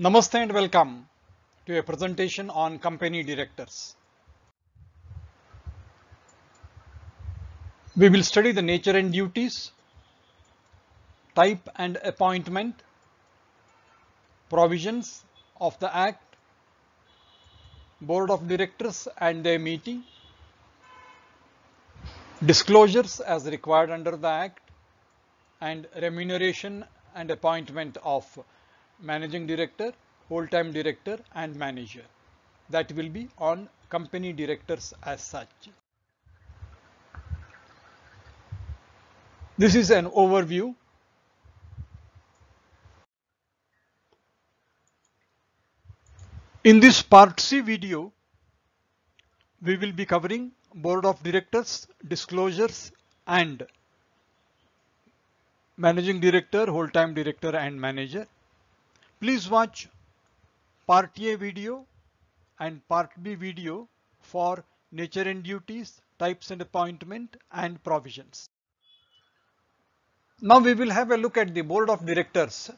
Namaste and welcome to a presentation on company directors. We will study the nature and duties, type and appointment, provisions of the Act, Board of Directors and their meeting, disclosures as required under the Act, and remuneration and appointment of managing director, whole-time director and manager. That will be on company directors as such. This is an overview. In this part C video, we will be covering board of directors, disclosures and managing director, whole-time director and manager. Please watch part A video and part B video for nature and duties, types and appointment and provisions. Now we will have a look at the board of directors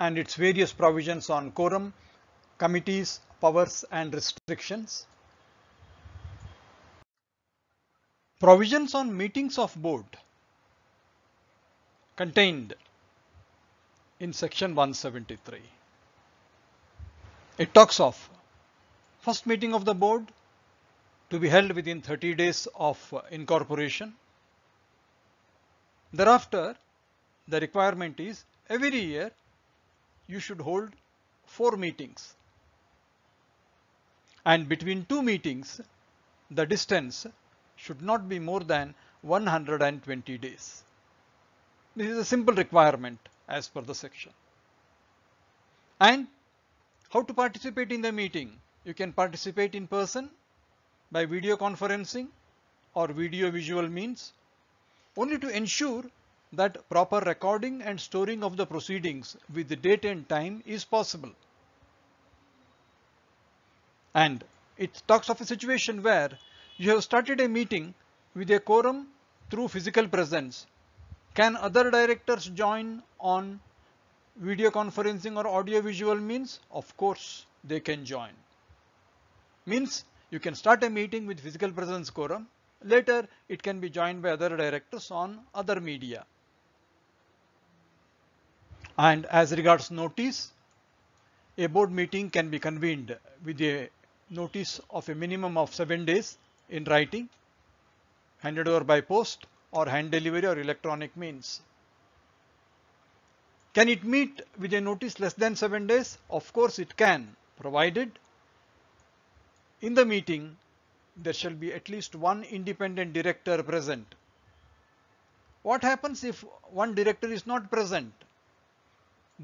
and its various provisions on quorum, committees, powers and restrictions. Provisions on meetings of board contained in section 173. It talks of first meeting of the board to be held within 30 days of uh, incorporation. Thereafter, the requirement is every year you should hold four meetings and between two meetings the distance should not be more than 120 days. This is a simple requirement as per the section. And how to participate in the meeting? You can participate in person by video conferencing or video visual means only to ensure that proper recording and storing of the proceedings with the date and time is possible. And it talks of a situation where you have started a meeting with a quorum through physical presence can other directors join on video conferencing or audio visual means? Of course, they can join. Means you can start a meeting with physical presence quorum. Later, it can be joined by other directors on other media. And as regards notice, a board meeting can be convened with a notice of a minimum of seven days in writing, handed over by post or hand delivery or electronic means. Can it meet with a notice less than 7 days? Of course it can, provided in the meeting there shall be at least one independent director present. What happens if one director is not present?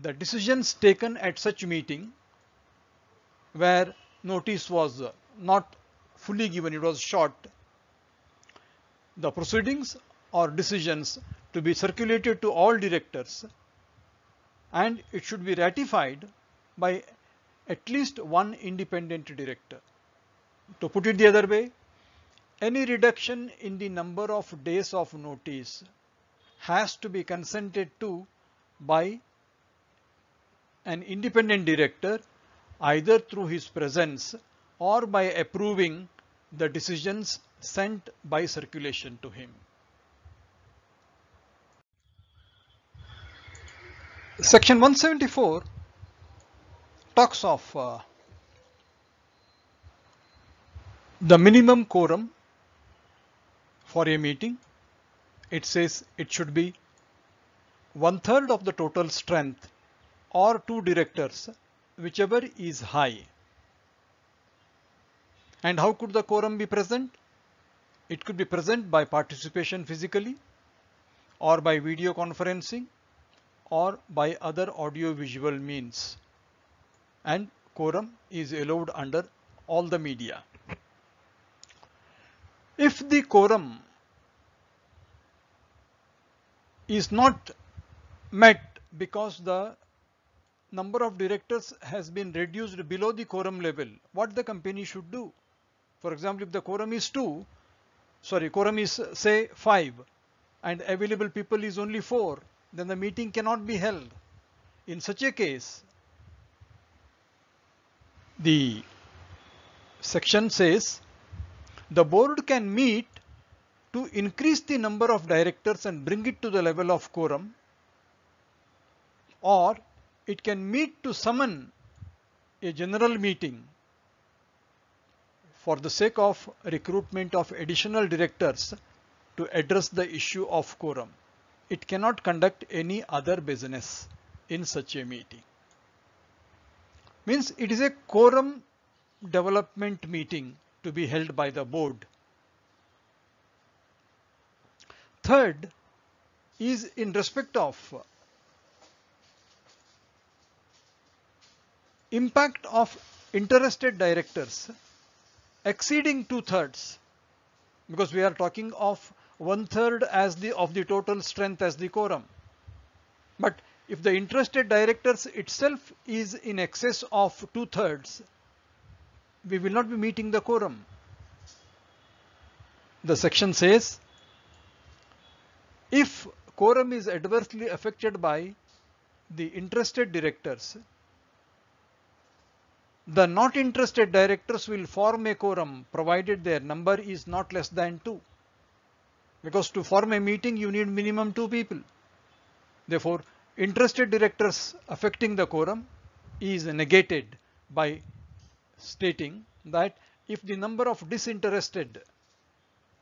The decisions taken at such meeting where notice was not fully given, it was short, the proceedings or decisions to be circulated to all directors and it should be ratified by at least one independent director. To put it the other way, any reduction in the number of days of notice has to be consented to by an independent director either through his presence or by approving the decisions sent by circulation to him. Section 174 talks of uh, the minimum quorum for a meeting. It says it should be one third of the total strength or two directors, whichever is high. And how could the quorum be present? It could be present by participation physically or by video conferencing or by other audio visual means and quorum is allowed under all the media. If the quorum is not met because the number of directors has been reduced below the quorum level, what the company should do? For example, if the quorum is 2, sorry, quorum is say 5 and available people is only 4, then the meeting cannot be held. In such a case, The section says the board can meet to increase the number of directors and bring it to the level of quorum or it can meet to summon a general meeting for the sake of recruitment of additional directors to address the issue of quorum. It cannot conduct any other business in such a meeting. Means it is a quorum development meeting to be held by the board. Third is in respect of impact of interested directors exceeding two thirds because we are talking of one third as the of the total strength as the quorum. But if the interested directors itself is in excess of two thirds, we will not be meeting the quorum. The section says if quorum is adversely affected by the interested directors, the not interested directors will form a quorum provided their number is not less than 2. Because to form a meeting you need minimum 2 people. Therefore, interested directors affecting the quorum is negated by stating that if the number of disinterested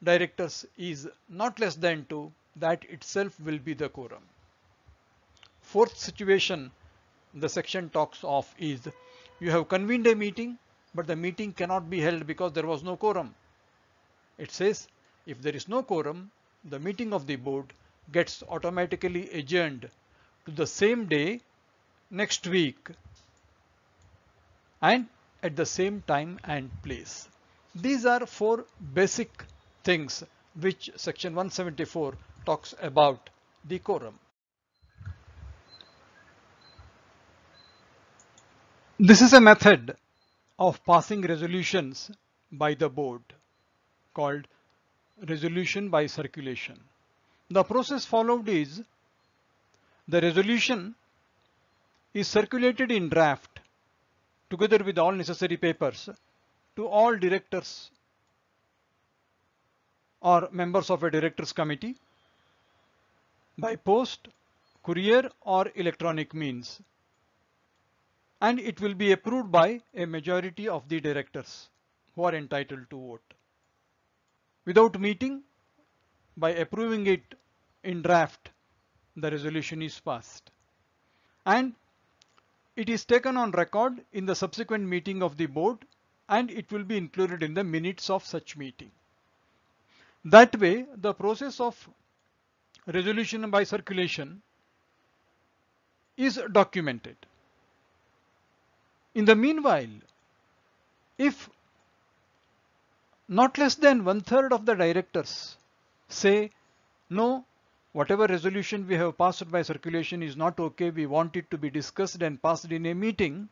directors is not less than 2, that itself will be the quorum. Fourth situation the section talks of is you have convened a meeting but the meeting cannot be held because there was no quorum. It says if there is no quorum the meeting of the board gets automatically adjourned to the same day next week and at the same time and place. These are four basic things which section 174 talks about the quorum. This is a method of passing resolutions by the board called resolution by circulation. The process followed is the resolution is circulated in draft together with all necessary papers to all directors or members of a directors committee by post, courier or electronic means and it will be approved by a majority of the directors who are entitled to vote. Without meeting, by approving it in draft, the resolution is passed. And it is taken on record in the subsequent meeting of the board and it will be included in the minutes of such meeting. That way, the process of resolution by circulation is documented. In the meanwhile, if not less than one third of the directors say, no, whatever resolution we have passed by circulation is not okay, we want it to be discussed and passed in a meeting,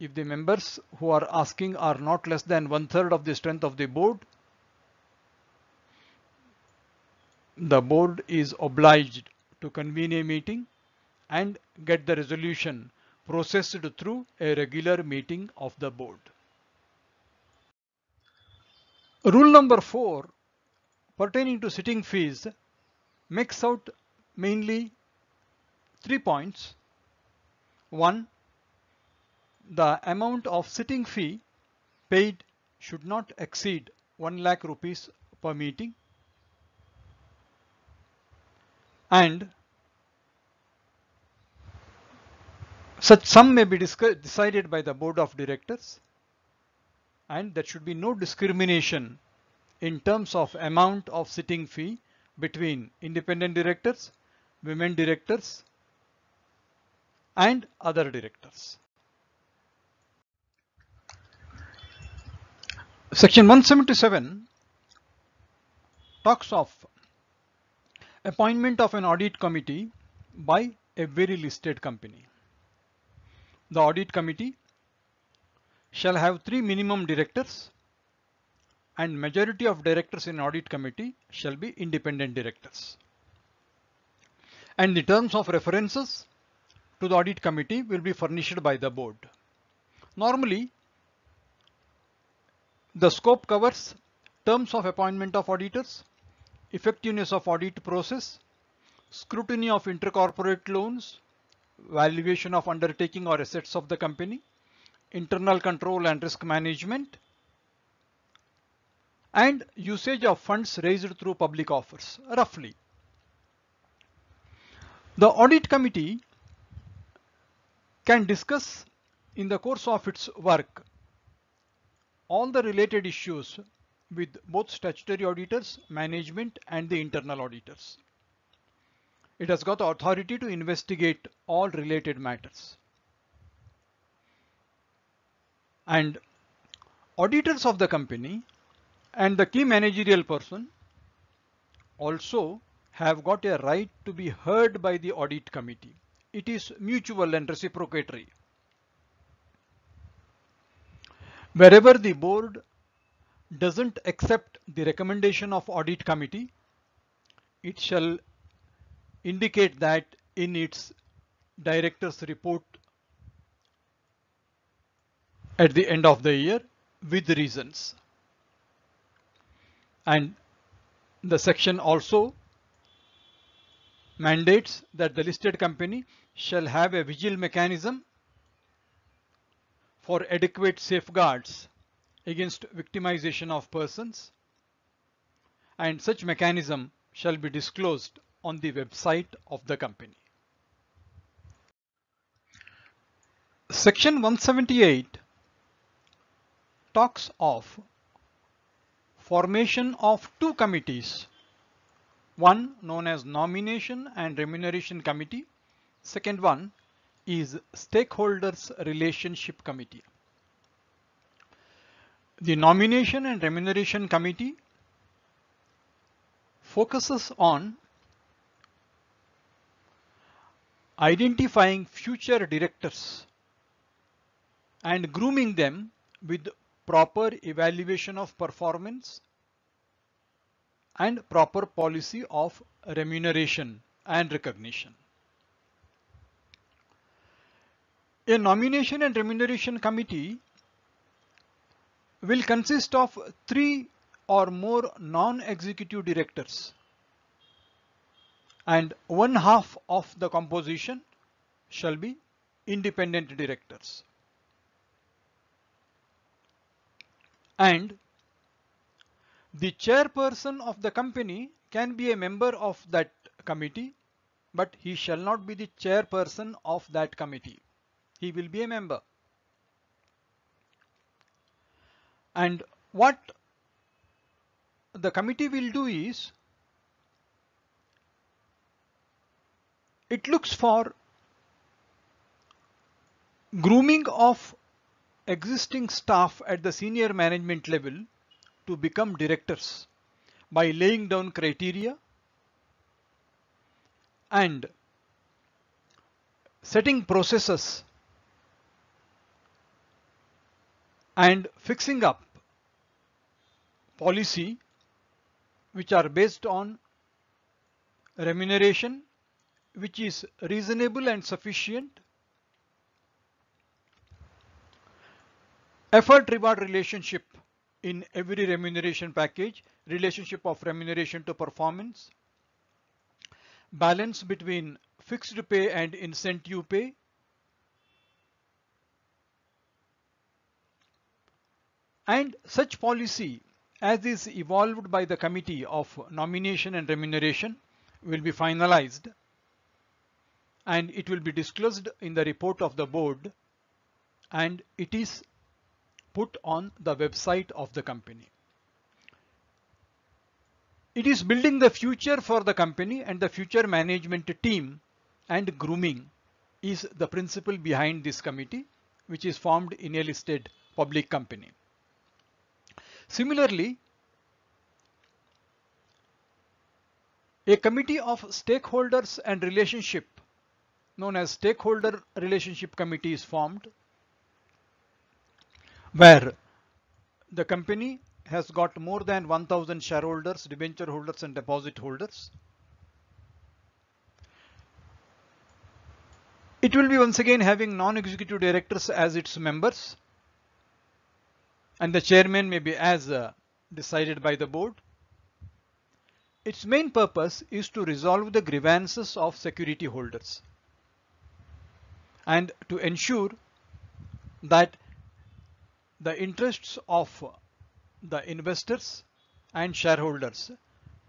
if the members who are asking are not less than one third of the strength of the board, the board is obliged to convene a meeting and get the resolution processed through a regular meeting of the board. Rule number four pertaining to sitting fees makes out mainly three points. One, the amount of sitting fee paid should not exceed 1 lakh rupees per meeting and Such sum may be decided by the board of directors and there should be no discrimination in terms of amount of sitting fee between independent directors, women directors and other directors. Section 177 talks of appointment of an audit committee by a very listed company. The audit committee shall have three minimum directors and majority of directors in audit committee shall be independent directors. And the terms of references to the audit committee will be furnished by the board. Normally, the scope covers terms of appointment of auditors, effectiveness of audit process, scrutiny of intercorporate loans, valuation of undertaking or assets of the company, internal control and risk management, and usage of funds raised through public offers, roughly. The audit committee can discuss in the course of its work all the related issues with both statutory auditors, management and the internal auditors. It has got the authority to investigate all related matters. And auditors of the company and the key managerial person also have got a right to be heard by the audit committee. It is mutual and reciprocatory. Wherever the board doesn't accept the recommendation of audit committee, it shall indicate that in its director's report at the end of the year with reasons. And the section also mandates that the listed company shall have a vigil mechanism for adequate safeguards against victimization of persons and such mechanism shall be disclosed on the website of the company. Section 178 talks of formation of two committees. One known as nomination and remuneration committee. Second one is stakeholders relationship committee. The nomination and remuneration committee focuses on identifying future directors and grooming them with proper evaluation of performance and proper policy of remuneration and recognition. A nomination and remuneration committee will consist of three or more non-executive directors and one half of the composition shall be independent directors. And the chairperson of the company can be a member of that committee, but he shall not be the chairperson of that committee. He will be a member. And what the committee will do is it looks for grooming of existing staff at the senior management level to become directors by laying down criteria and setting processes and fixing up policy which are based on remuneration which is reasonable and sufficient effort reward relationship in every remuneration package relationship of remuneration to performance balance between fixed pay and incentive pay and such policy as is evolved by the committee of nomination and remuneration will be finalized and it will be disclosed in the report of the board and it is put on the website of the company. It is building the future for the company and the future management team and grooming is the principle behind this committee which is formed in a listed public company. Similarly, a committee of stakeholders and relationship known as stakeholder relationship committee is formed where the company has got more than 1000 shareholders, debenture holders and deposit holders. It will be once again having non-executive directors as its members and the chairman may be as uh, decided by the board. Its main purpose is to resolve the grievances of security holders and to ensure that the interests of the investors and shareholders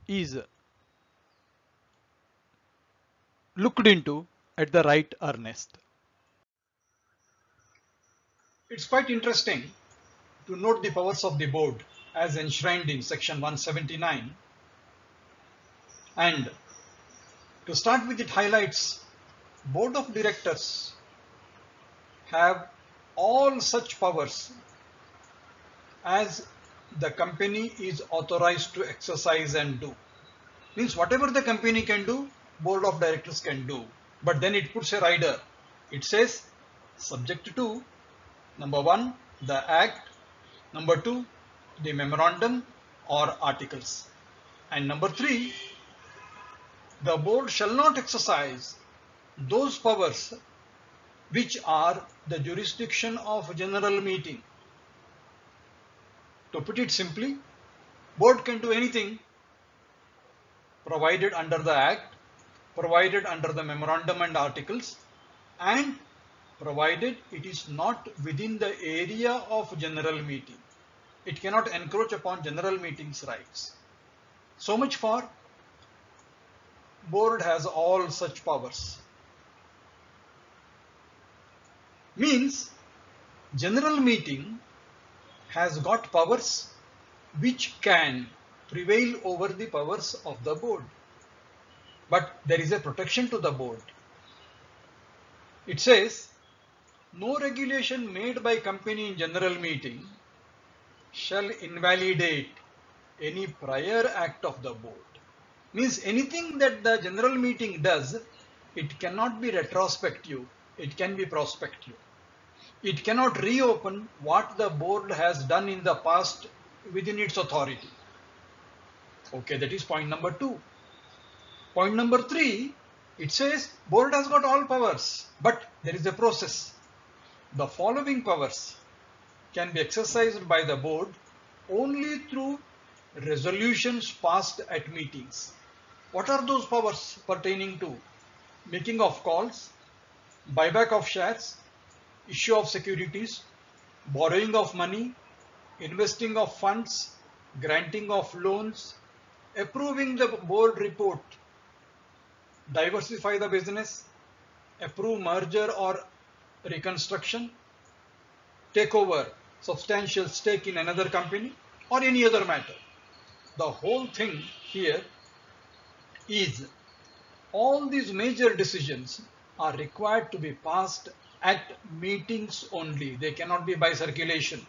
is looked into at the right earnest. It's quite interesting to note the powers of the board as enshrined in section 179 and to start with it highlights board of directors have all such powers as the company is authorized to exercise and do. Means whatever the company can do, board of directors can do. But then it puts a rider. It says subject to number one, the act, number two, the memorandum or articles. And number three, the board shall not exercise those powers which are the jurisdiction of general meeting. To put it simply, board can do anything provided under the act, provided under the memorandum and articles and provided it is not within the area of general meeting. It cannot encroach upon general meetings rights. So much for board has all such powers. Means general meeting has got powers which can prevail over the powers of the board. But there is a protection to the board. It says no regulation made by company in general meeting shall invalidate any prior act of the board. Means anything that the general meeting does, it cannot be retrospective, it can be prospective. It cannot reopen what the board has done in the past within its authority. Okay, that is point number two. Point number three, it says board has got all powers, but there is a process. The following powers can be exercised by the board only through resolutions passed at meetings. What are those powers pertaining to? Making of calls, buyback of shares, issue of securities, borrowing of money, investing of funds, granting of loans, approving the board report, diversify the business, approve merger or reconstruction, take over substantial stake in another company or any other matter. The whole thing here is all these major decisions are required to be passed at meetings only. They cannot be by circulation.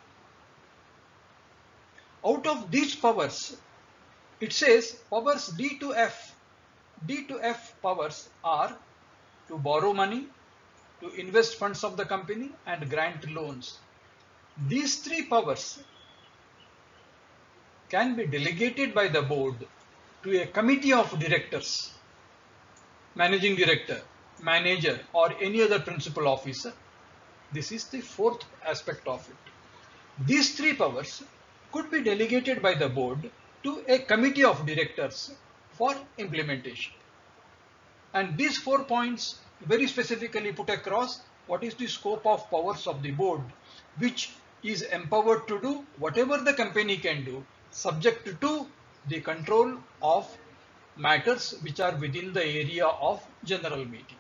Out of these powers, it says powers D to F. D to F powers are to borrow money, to invest funds of the company and grant loans. These three powers can be delegated by the board to a committee of directors, managing director, manager or any other principal officer. This is the fourth aspect of it. These three powers could be delegated by the board to a committee of directors for implementation. And these four points very specifically put across what is the scope of powers of the board which is empowered to do whatever the company can do subject to the control of matters which are within the area of general meeting.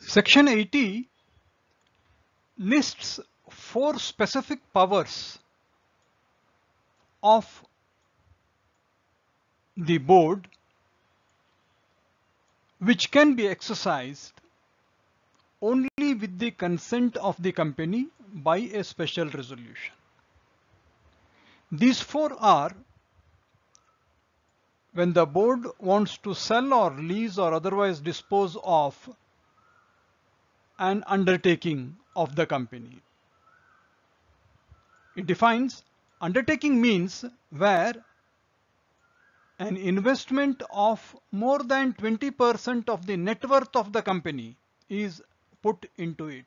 Section 80 lists four specific powers of the board which can be exercised only with the consent of the company by a special resolution. These four are when the board wants to sell or lease or otherwise dispose of an undertaking of the company. It defines undertaking means where an investment of more than 20% of the net worth of the company is put into it.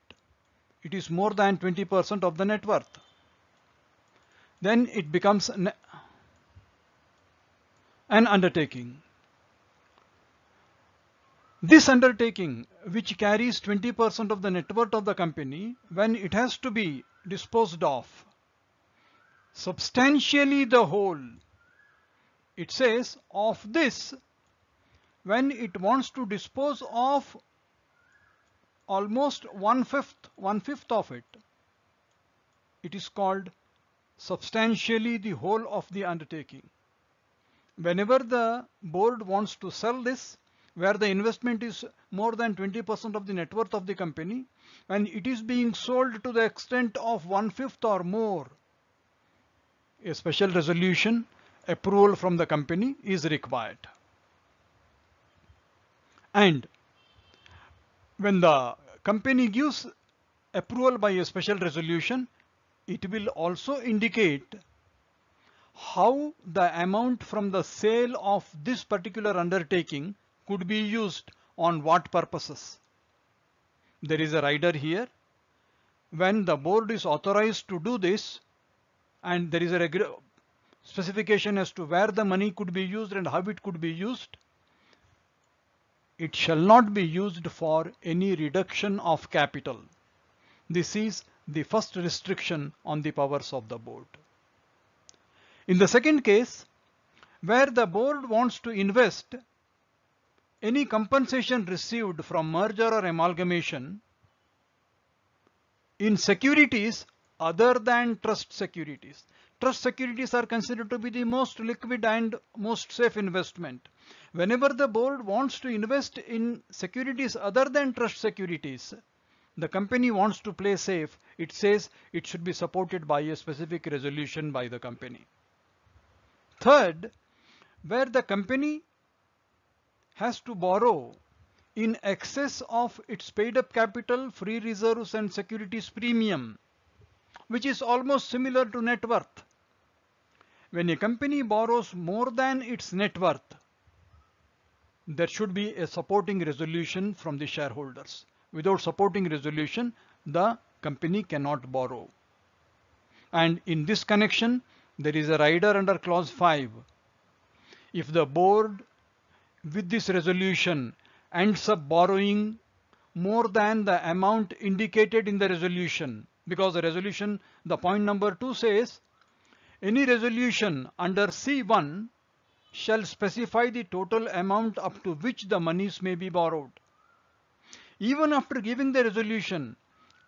it is more than 20% of the net worth. Then it becomes an undertaking. This undertaking, which carries 20% of the net worth of the company, when it has to be disposed of, substantially the whole, it says of this, when it wants to dispose of almost one fifth, one fifth of it, it is called substantially the whole of the undertaking. Whenever the board wants to sell this, where the investment is more than 20% of the net worth of the company and it is being sold to the extent of one fifth or more, a special resolution approval from the company is required. And when the company gives approval by a special resolution, it will also indicate how the amount from the sale of this particular undertaking could be used on what purposes. There is a rider here. When the board is authorized to do this and there is a specification as to where the money could be used and how it could be used, it shall not be used for any reduction of capital. This is the first restriction on the powers of the board. In the second case, where the board wants to invest any compensation received from merger or amalgamation in securities other than trust securities. Trust securities are considered to be the most liquid and most safe investment. Whenever the board wants to invest in securities other than trust securities, the company wants to play safe, it says it should be supported by a specific resolution by the company. Third, where the company has to borrow in excess of its paid up capital, free reserves and securities premium, which is almost similar to net worth. When a company borrows more than its net worth, there should be a supporting resolution from the shareholders. Without supporting resolution, the company cannot borrow. And in this connection, there is a rider under clause 5. If the board with this resolution ends up borrowing more than the amount indicated in the resolution because the resolution the point number 2 says any resolution under C1 shall specify the total amount up to which the monies may be borrowed. Even after giving the resolution,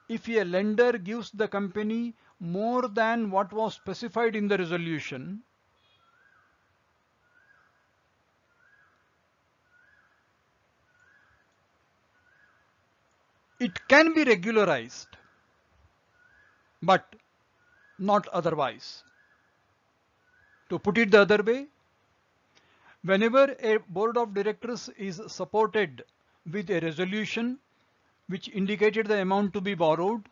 if a lender gives the company more than what was specified in the resolution, it can be regularized but not otherwise. To put it the other way, whenever a board of directors is supported with a resolution which indicated the amount to be borrowed,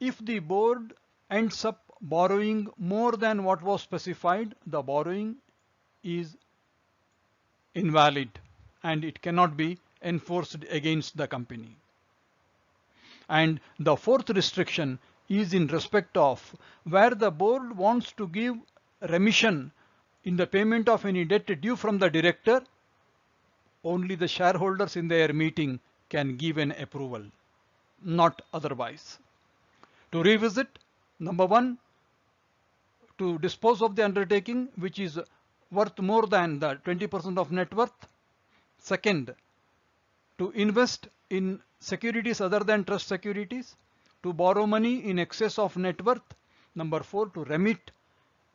if the board ends up borrowing more than what was specified, the borrowing is invalid and it cannot be enforced against the company. And the fourth restriction is in respect of where the board wants to give remission in the payment of any debt due from the director, only the shareholders in their meeting can give an approval, not otherwise. To revisit, number one, to dispose of the undertaking which is worth more than the 20% of net worth. Second, to invest in securities other than trust securities, to borrow money in excess of net worth. Number four, to remit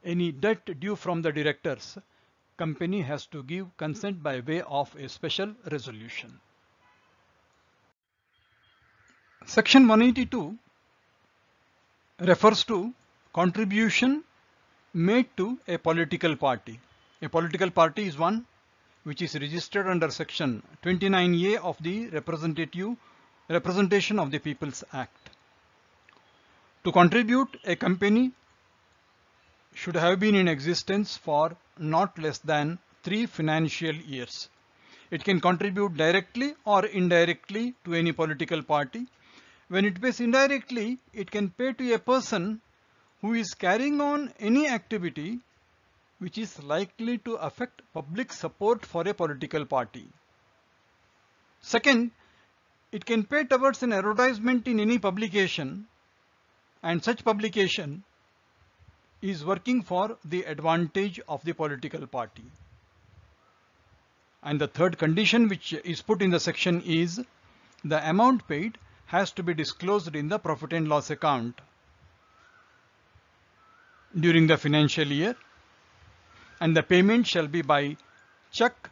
any debt due from the directors. Company has to give consent by way of a special resolution. Section 182 refers to contribution made to a political party. A political party is one which is registered under section 29A of the representative representation of the people's act. To contribute a company should have been in existence for not less than three financial years. It can contribute directly or indirectly to any political party. When it pays indirectly, it can pay to a person who is carrying on any activity which is likely to affect public support for a political party. Second, it can pay towards an advertisement in any publication and such publication is working for the advantage of the political party. And the third condition which is put in the section is the amount paid has to be disclosed in the profit and loss account during the financial year and the payment shall be by check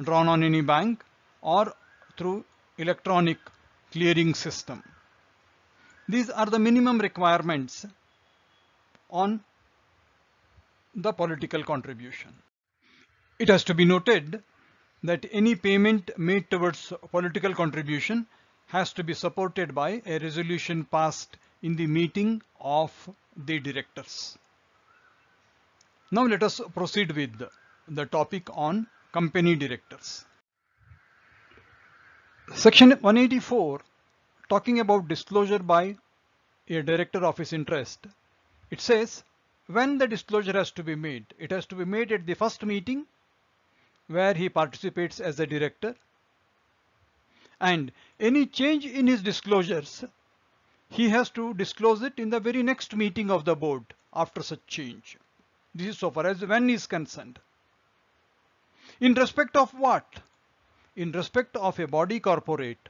drawn on any bank or through electronic clearing system. These are the minimum requirements on the political contribution. It has to be noted that any payment made towards political contribution has to be supported by a resolution passed in the meeting of the directors. Now let us proceed with the topic on company directors. Section 184 talking about disclosure by a director of his interest. It says when the disclosure has to be made, it has to be made at the first meeting where he participates as a director and any change in his disclosures he has to disclose it in the very next meeting of the board after such change. This is so far as when is concerned. In respect of what? In respect of a body corporate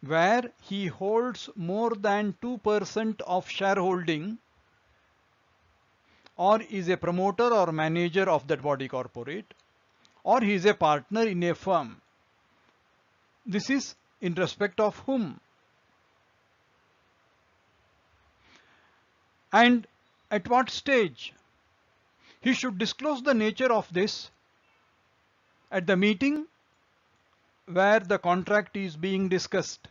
where he holds more than 2% of shareholding or is a promoter or manager of that body corporate or he is a partner in a firm. This is in respect of whom? And at what stage? He should disclose the nature of this at the meeting where the contract is being discussed.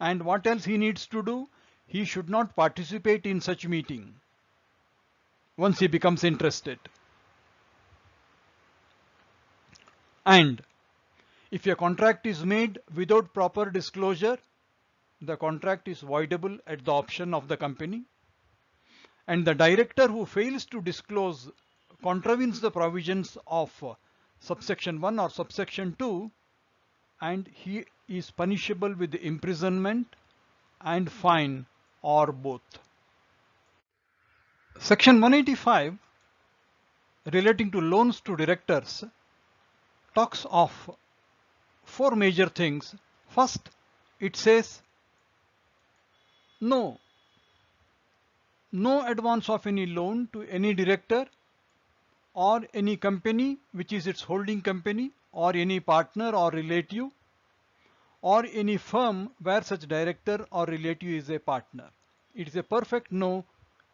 And what else he needs to do? He should not participate in such meeting once he becomes interested. And if a contract is made without proper disclosure, the contract is voidable at the option of the company. And the director who fails to disclose contravenes the provisions of subsection 1 or subsection 2 and he is punishable with imprisonment and fine or both. Section 185 relating to loans to directors talks of four major things. First, it says no, no advance of any loan to any director or any company which is its holding company or any partner or relative or any firm where such director or relative is a partner. It is a perfect no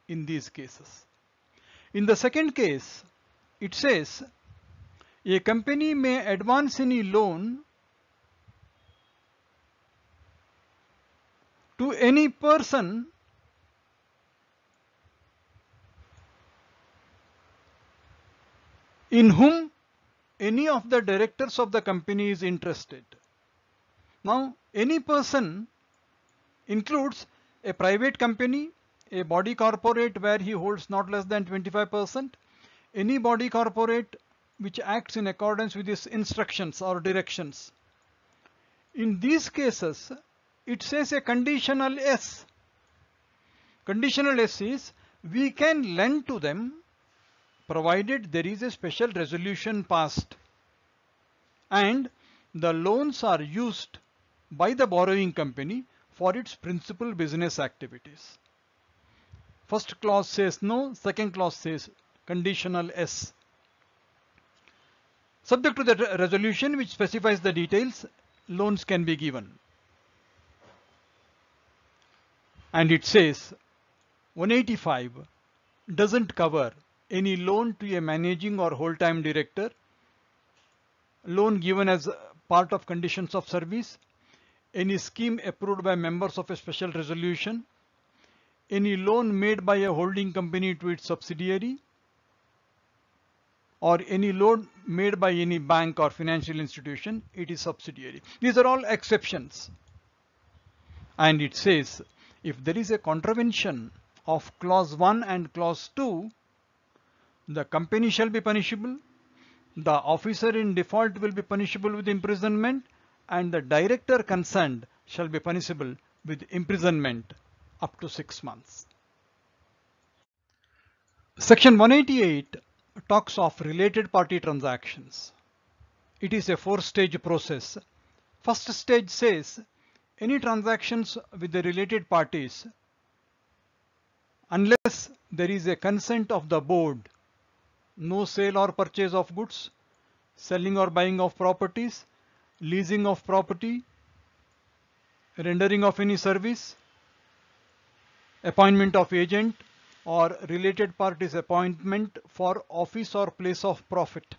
in these cases. In the second case, it says a company may advance any loan to any person in whom any of the directors of the company is interested. Now, any person includes a private company, a body corporate where he holds not less than 25%, any body corporate which acts in accordance with his instructions or directions. In these cases, it says a conditional S. Conditional S is we can lend to them provided there is a special resolution passed and the loans are used by the borrowing company for its principal business activities. First clause says no, second clause says conditional S. Subject to the resolution which specifies the details, loans can be given. And it says 185 doesn't cover any loan to a managing or whole-time director, loan given as part of conditions of service, any scheme approved by members of a special resolution, any loan made by a holding company to its subsidiary, or any loan made by any bank or financial institution, it is subsidiary. These are all exceptions. and it says if there is a contravention of clause 1 and clause 2 the company shall be punishable the officer in default will be punishable with imprisonment and the director concerned shall be punishable with imprisonment up to 6 months. Section 188 talks of related party transactions. It is a four stage process. First stage says any transactions with the related parties unless there is a consent of the board no sale or purchase of goods, selling or buying of properties, leasing of property, rendering of any service, appointment of agent or related parties appointment for office or place of profit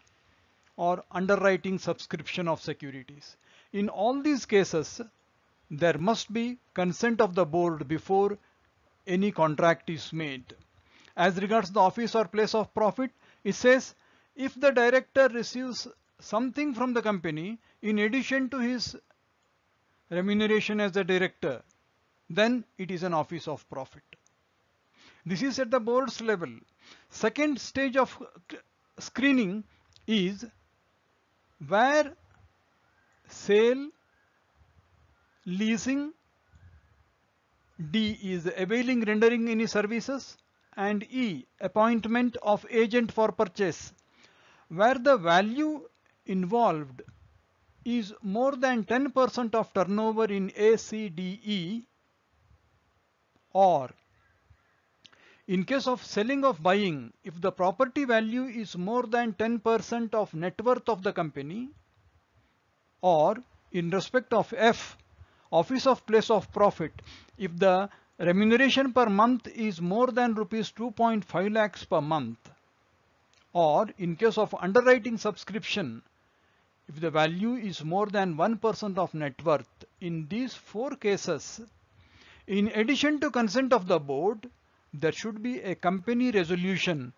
or underwriting subscription of securities. In all these cases, there must be consent of the board before any contract is made. As regards the office or place of profit, it says if the director receives something from the company in addition to his remuneration as the director, then it is an office of profit. This is at the board's level. Second stage of screening is where sale, leasing, D is availing rendering any services and E appointment of agent for purchase. Where the value involved is more than 10% of turnover in ACDE or in case of selling of buying if the property value is more than 10% of net worth of the company or in respect of F office of place of profit if the remuneration per month is more than rupees 2.5 lakhs per month. Or in case of underwriting subscription if the value is more than 1% of net worth in these four cases in addition to consent of the board there should be a company resolution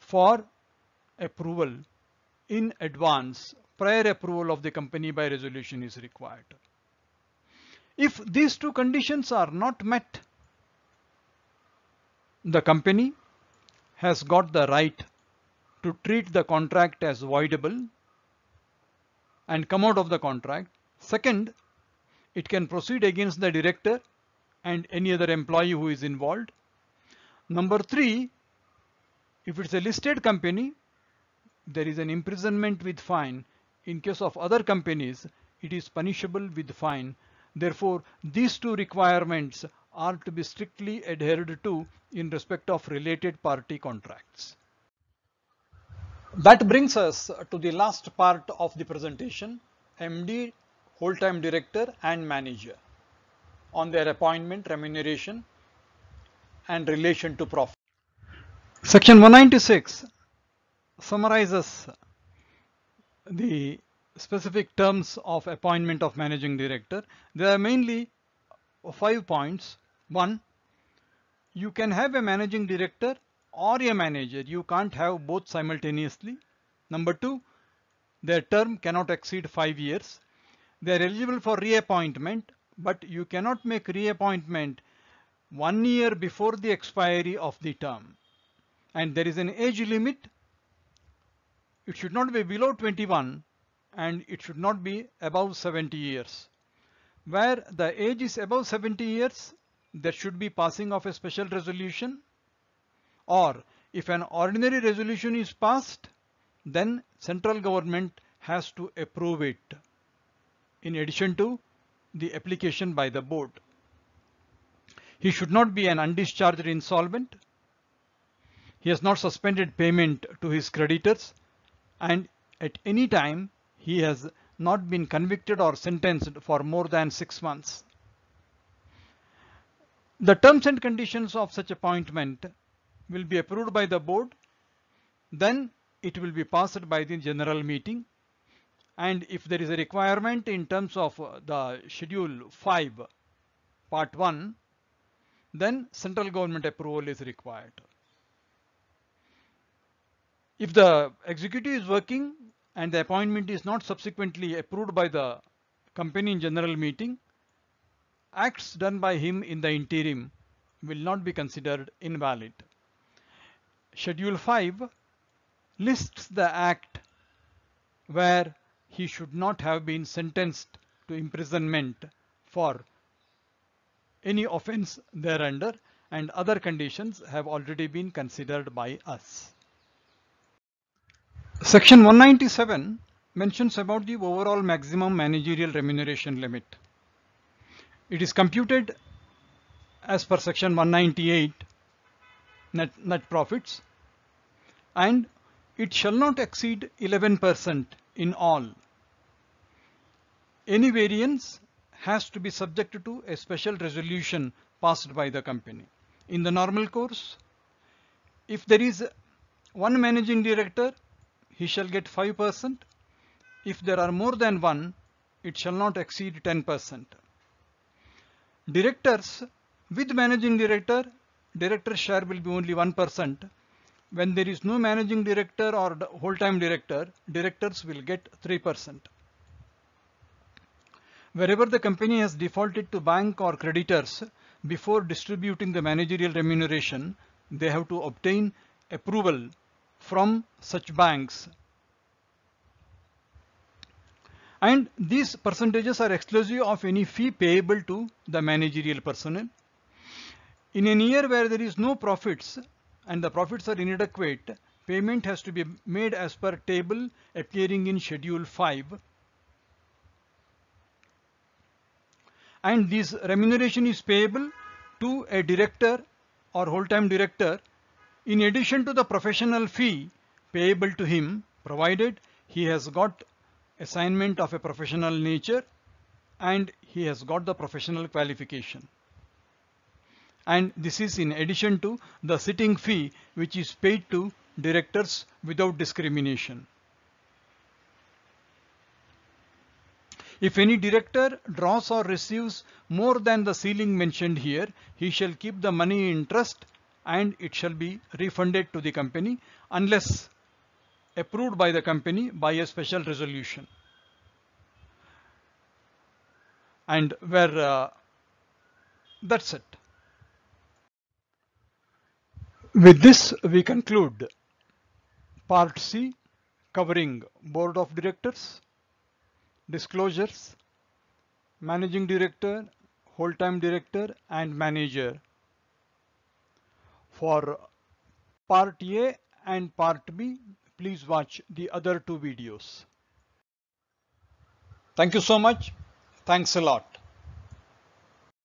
for approval in advance prior approval of the company by resolution is required if these two conditions are not met, the company has got the right to treat the contract as voidable and come out of the contract. Second, it can proceed against the director and any other employee who is involved. Number three, if it's a listed company, there is an imprisonment with fine. In case of other companies, it is punishable with fine Therefore, these two requirements are to be strictly adhered to in respect of related party contracts. That brings us to the last part of the presentation, MD, whole-time director and manager on their appointment, remuneration and relation to profit. Section 196 summarizes the specific terms of appointment of managing director. There are mainly five points. One, you can have a managing director or a manager. You can't have both simultaneously. Number two, their term cannot exceed five years. They are eligible for reappointment, but you cannot make reappointment one year before the expiry of the term. And there is an age limit. It should not be below 21 and it should not be above 70 years. Where the age is above 70 years, there should be passing of a special resolution or if an ordinary resolution is passed, then central government has to approve it in addition to the application by the board. He should not be an undischarged insolvent. He has not suspended payment to his creditors and at any time he has not been convicted or sentenced for more than six months. The terms and conditions of such appointment will be approved by the board. Then it will be passed by the general meeting. And if there is a requirement in terms of uh, the schedule 5 part 1, then central government approval is required. If the executive is working and the appointment is not subsequently approved by the company in general meeting, acts done by him in the interim will not be considered invalid. Schedule 5 lists the act where he should not have been sentenced to imprisonment for any offense thereunder and other conditions have already been considered by us. Section 197 mentions about the overall maximum managerial remuneration limit. It is computed as per section 198 net, net profits and it shall not exceed 11% in all. Any variance has to be subjected to a special resolution passed by the company. In the normal course, if there is one managing director, he shall get 5%. If there are more than one, it shall not exceed 10%. Directors with managing director, director share will be only 1%. When there is no managing director or whole-time director, directors will get 3%. Wherever the company has defaulted to bank or creditors before distributing the managerial remuneration, they have to obtain approval from such banks. And these percentages are exclusive of any fee payable to the managerial personnel. In a year where there is no profits and the profits are inadequate, payment has to be made as per table appearing in schedule 5 and this remuneration is payable to a director or whole-time director in addition to the professional fee payable to him provided he has got assignment of a professional nature and he has got the professional qualification and this is in addition to the sitting fee which is paid to directors without discrimination. If any director draws or receives more than the ceiling mentioned here, he shall keep the money in trust and it shall be refunded to the company unless approved by the company by a special resolution. And where uh, that's it. With this we conclude part C covering board of directors disclosures, managing director, whole-time director and manager. For part A and part B, please watch the other two videos. Thank you so much. Thanks a lot.